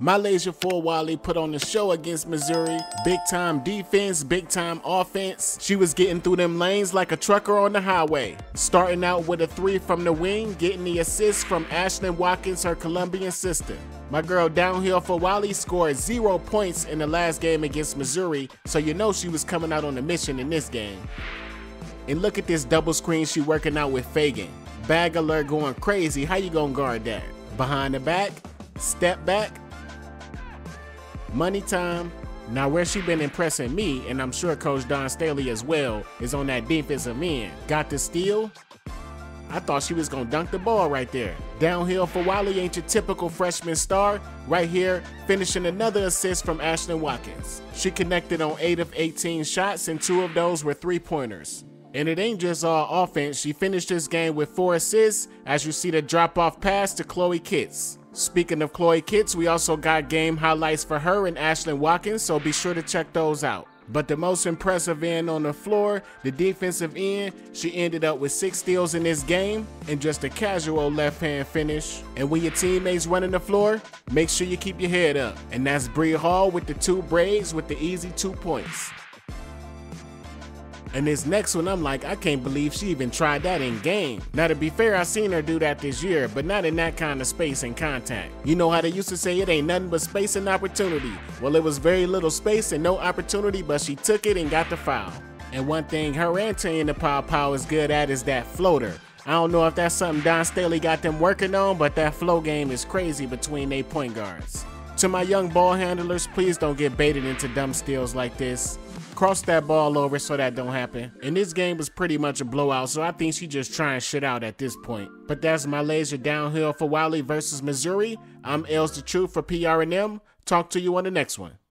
MiLaysia Fulwiley put on the show against Missouri. Big time defense, big time offense. She was getting through them lanes like a trucker on the highway. Starting out with a three from the wing, getting the assist from Ashlyn Watkins, her Colombian sister. My girl Downhill Fulwiley scored zero points in the last game against Missouri, so you know she was coming out on a mission in this game. And look at this double screen she working out with Feagin. Bag alert going crazy. How you gonna guard that? Behind the back, step back, money time. Now where she been impressing me, and I'm sure Coach Dawn Staley as well, is on that defensive end. Got the steal. I thought she was gonna dunk the ball right there. Downhill Fulwiley ain't your typical freshman star. Right here, finishing another assist from Ashlyn Watkins. She connected on 8 of 18 shots, and two of those were three pointers. And it ain't just all offense. She finished this game with four assists, as you see the drop off pass to Chloe Kitts. Speaking of Chloe Kitts, we also got game highlights for her and Ashlyn Watkins, so be sure to check those out. But the most impressive end on the floor, the defensive end, she ended up with six steals in this game and just a casual left hand finish. And when your teammates running the floor, make sure you keep your head up. And that's Bree Hall with the two braids with the easy two points. And this next one, I'm like, I can't believe she even tried that in game. Now, to be fair, I seen her do that this year, but not in that kind of space and contact. You know how they used to say it ain't nothing but space and opportunity. Well, it was very little space and no opportunity, but she took it and got the foul. And one thing her auntie and Te-Hina Paopao is good at is that floater. I don't know if that's something Dawn Staley got them working on, but that flow game is crazy between they point guards. To my young ball handlers, please don't get baited into dumb steals like this cross that ball over so that don't happen. And this game was pretty much a blowout, so I think she just trying shit out at this point. But that's MiLaysia downhill Fulwiley versus Missouri. I'm Els the Truth for PRM. Talk to you on the next one.